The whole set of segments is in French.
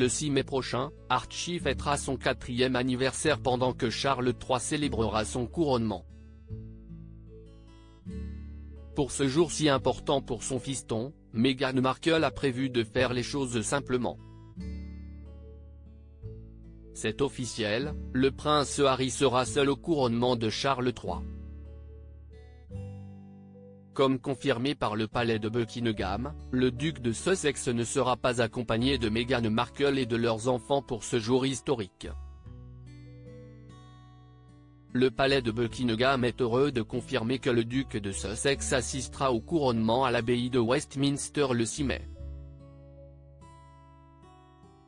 le 6 mai prochain, Archie fêtera son quatrième anniversaire pendant que Charles III célébrera son couronnement. Pour ce jour si important pour son fiston, Meghan Markle a prévu de faire les choses simplement. C'est officiel, le prince Harry sera seul au couronnement de Charles III. Comme confirmé par le palais de Buckingham, le duc de Sussex ne sera pas accompagné de Meghan Markle et de leurs enfants pour ce jour historique. Le palais de Buckingham est heureux de confirmer que le duc de Sussex assistera au couronnement à l'abbaye de Westminster le 6 mai.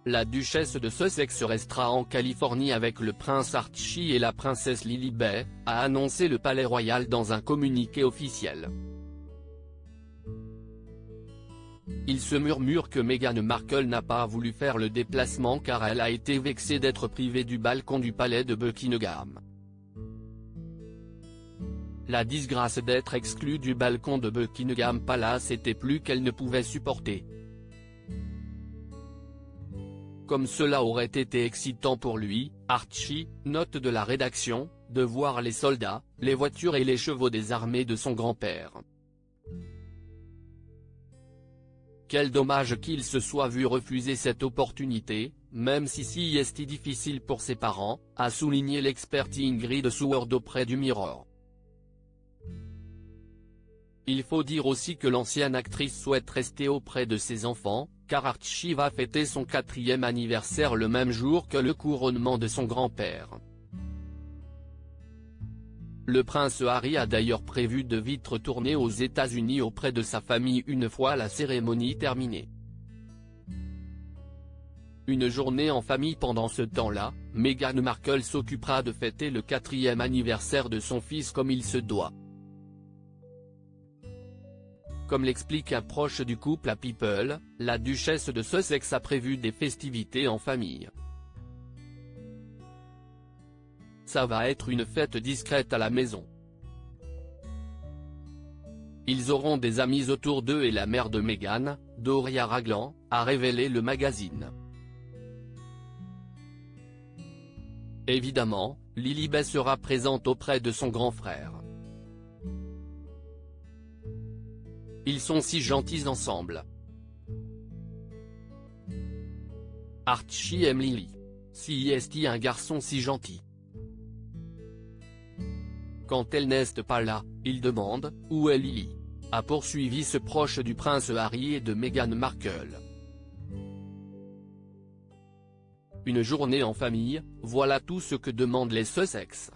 La duchesse de Sussex restera en Californie avec le prince Archie et la princesse Lilibet, a annoncé le palais royal dans un communiqué officiel. Il se murmure que Meghan Markle n'a pas voulu faire le déplacement car elle a été vexée d'être privée du balcon du palais de Buckingham. La disgrâce d'être exclue du balcon de Buckingham Palace était plus qu'elle ne pouvait supporter. Comme cela aurait été excitant pour lui, Archie, note de la rédaction, de voir les soldats, les voitures et les chevaux des armées de son grand-père. Quel dommage qu'il se soit vu refuser cette opportunité, même si si est difficile pour ses parents, a souligné l'experte Ingrid Seward auprès du Mirror. Il faut dire aussi que l'ancienne actrice souhaite rester auprès de ses enfants, car Archie va fêter son quatrième anniversaire le même jour que le couronnement de son grand-père. Le prince Harry a d'ailleurs prévu de vite retourner aux États-Unis auprès de sa famille une fois la cérémonie terminée. Une journée en famille pendant ce temps-là, Meghan Markle s'occupera de fêter le quatrième anniversaire de son fils comme il se doit. Comme l'explique un proche du couple à People, la duchesse de Sussex a prévu des festivités en famille. Ça va être une fête discrète à la maison. Ils auront des amis autour d'eux et la mère de Meghan, Doria Raglan, a révélé le magazine. Évidemment, Lilibet sera présente auprès de son grand frère. Ils sont si gentils ensemble. Archie aime Lily. Si est un garçon si gentil? Quand elle n'est pas là, il demande « Où est Lily ?», a poursuivi ce proche du prince Harry et de Meghan Markle. Une journée en famille, voilà tout ce que demandent les Sussex.